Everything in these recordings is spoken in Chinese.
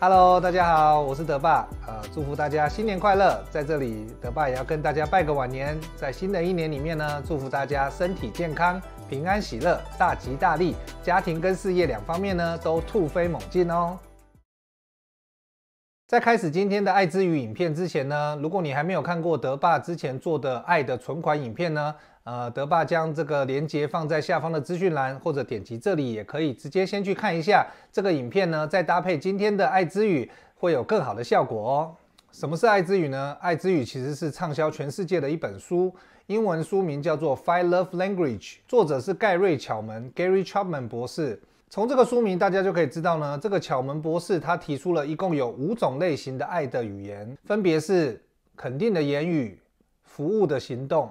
Hello，大家好，我是德爸，呃，祝福大家新年快乐。在这里，德爸也要跟大家拜个晚年，在新的一年里面呢，祝福大家身体健康、平安喜乐、大吉大利，家庭跟事业两方面呢都突飞猛进哦。在开始今天的爱之语影片之前呢，如果你还没有看过德爸之前做的爱的存款影片呢，呃，德爸将这个链接放在下方的资讯栏，或者点击这里也可以直接先去看一下这个影片呢。再搭配今天的爱之语，会有更好的效果哦。什么是爱之语呢？爱之语其实是畅销全世界的一本书，英文书名叫做《Five Love Language》，作者是盖瑞·巧门 （Gary Chapman） 博士。从这个书名大家就可以知道呢，这个巧门博士他提出了一共有五种类型的爱的语言，分别是肯定的言语、服务的行动。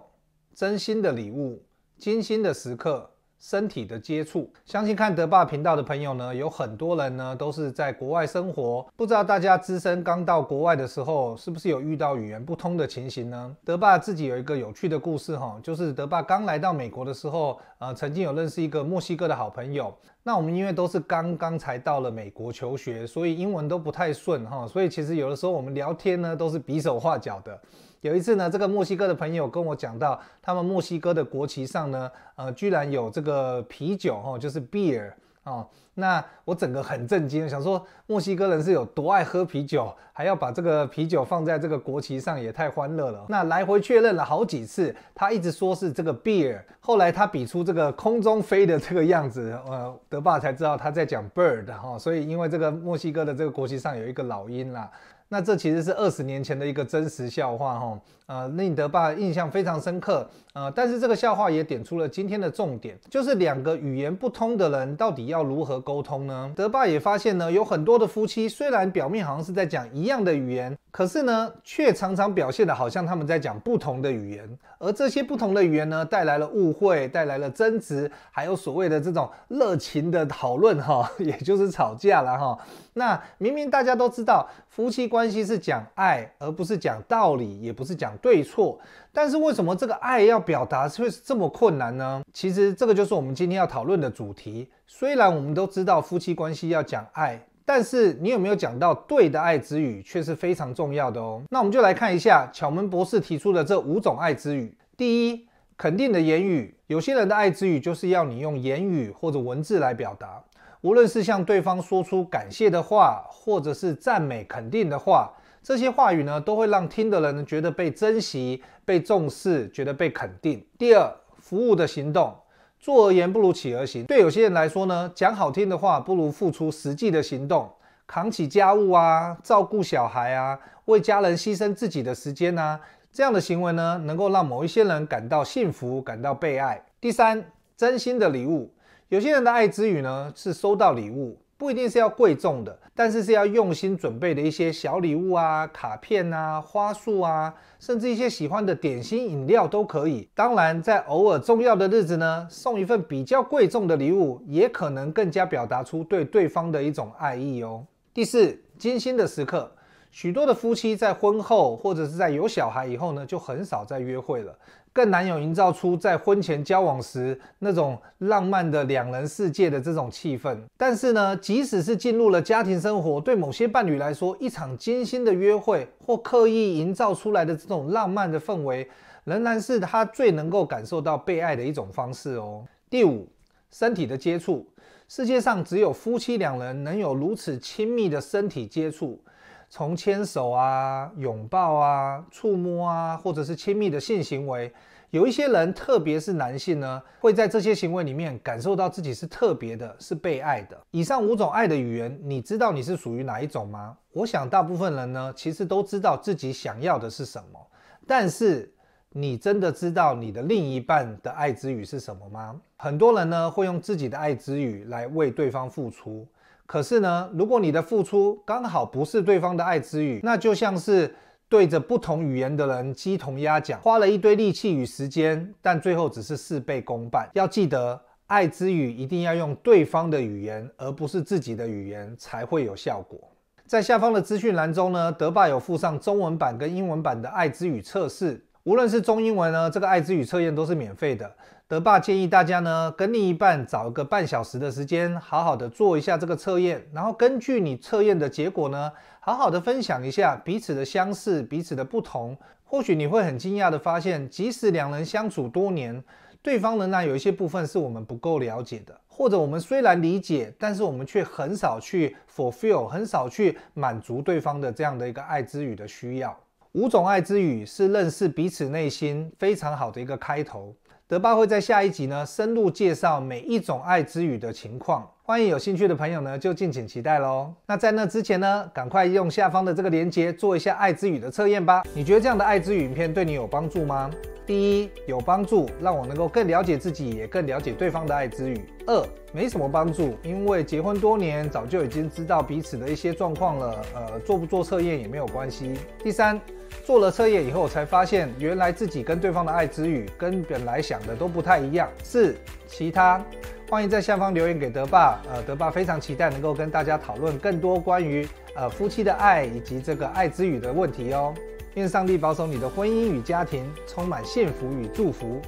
真心的礼物，精心的时刻，身体的接触。相信看德爸频道的朋友呢，有很多人呢都是在国外生活。不知道大家资深刚到国外的时候，是不是有遇到语言不通的情形呢？德爸自己有一个有趣的故事哈，就是德爸刚来到美国的时候，呃，曾经有认识一个墨西哥的好朋友。那我们因为都是刚刚才到了美国求学，所以英文都不太顺哈，所以其实有的时候我们聊天呢都是比手画脚的。有一次呢，这个墨西哥的朋友跟我讲到，他们墨西哥的国旗上呢，呃，居然有这个啤酒哦，就是 beer 哦。那我整个很震惊，想说墨西哥人是有多爱喝啤酒，还要把这个啤酒放在这个国旗上，也太欢乐了。那来回确认了好几次，他一直说是这个 beer，后来他比出这个空中飞的这个样子，呃，德爸才知道他在讲 bird 哈。所以因为这个墨西哥的这个国旗上有一个老鹰啦。那这其实是二十年前的一个真实笑话哈，呃，令德爸印象非常深刻，呃，但是这个笑话也点出了今天的重点，就是两个语言不通的人到底要如何沟通呢？德爸也发现呢，有很多的夫妻虽然表面好像是在讲一样的语言。可是呢，却常常表现的好像他们在讲不同的语言，而这些不同的语言呢，带来了误会，带来了争执，还有所谓的这种热情的讨论，哈，也就是吵架了，哈。那明明大家都知道，夫妻关系是讲爱，而不是讲道理，也不是讲对错，但是为什么这个爱要表达会是这么困难呢？其实这个就是我们今天要讨论的主题。虽然我们都知道夫妻关系要讲爱。但是你有没有讲到对的爱之语，却是非常重要的哦。那我们就来看一下巧门博士提出的这五种爱之语。第一，肯定的言语。有些人的爱之语就是要你用言语或者文字来表达，无论是向对方说出感谢的话，或者是赞美肯定的话，这些话语呢，都会让听的人觉得被珍惜、被重视，觉得被肯定。第二，服务的行动。做而言不如起而行。对有些人来说呢，讲好听的话不如付出实际的行动，扛起家务啊，照顾小孩啊，为家人牺牲自己的时间啊，这样的行为呢，能够让某一些人感到幸福，感到被爱。第三，真心的礼物。有些人的爱之语呢，是收到礼物。不一定是要贵重的，但是是要用心准备的一些小礼物啊、卡片啊、花束啊，甚至一些喜欢的点心、饮料都可以。当然，在偶尔重要的日子呢，送一份比较贵重的礼物，也可能更加表达出对对方的一种爱意哦。第四，精心的时刻。许多的夫妻在婚后或者是在有小孩以后呢，就很少再约会了，更难有营造出在婚前交往时那种浪漫的两人世界的这种气氛。但是呢，即使是进入了家庭生活，对某些伴侣来说，一场精心的约会或刻意营造出来的这种浪漫的氛围，仍然是他最能够感受到被爱的一种方式哦。第五，身体的接触，世界上只有夫妻两人能有如此亲密的身体接触。从牵手啊、拥抱啊、触摸啊，或者是亲密的性行为，有一些人，特别是男性呢，会在这些行为里面感受到自己是特别的，是被爱的。以上五种爱的语言，你知道你是属于哪一种吗？我想大部分人呢，其实都知道自己想要的是什么，但是你真的知道你的另一半的爱之语是什么吗？很多人呢，会用自己的爱之语来为对方付出。可是呢，如果你的付出刚好不是对方的爱之语，那就像是对着不同语言的人鸡同鸭讲，花了一堆力气与时间，但最后只是事倍功半。要记得，爱之语一定要用对方的语言，而不是自己的语言，才会有效果。在下方的资讯栏中呢，德爸有附上中文版跟英文版的爱之语测试。无论是中英文呢，这个爱之语测验都是免费的。德爸建议大家呢，跟另一半找一个半小时的时间，好好的做一下这个测验，然后根据你测验的结果呢，好好的分享一下彼此的相似、彼此的不同。或许你会很惊讶的发现，即使两人相处多年，对方仍然有一些部分是我们不够了解的，或者我们虽然理解，但是我们却很少去 fulfill，很少去满足对方的这样的一个爱之语的需要。五种爱之语是认识彼此内心非常好的一个开头。德巴会在下一集呢深入介绍每一种爱之语的情况，欢迎有兴趣的朋友呢就敬请期待喽。那在那之前呢，赶快用下方的这个链接做一下爱之语的测验吧。你觉得这样的爱之语影片对你有帮助吗？第一，有帮助，让我能够更了解自己，也更了解对方的爱之语。二，没什么帮助，因为结婚多年，早就已经知道彼此的一些状况了。呃，做不做测验也没有关系。第三。做了测验以后，才发现原来自己跟对方的爱之语跟本来想的都不太一样。四，其他，欢迎在下方留言给德爸，呃，德爸非常期待能够跟大家讨论更多关于呃夫妻的爱以及这个爱之语的问题哦。愿上帝保守你的婚姻与家庭充满幸福与祝福。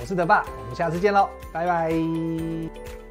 我是德爸，我们下次见喽，拜拜。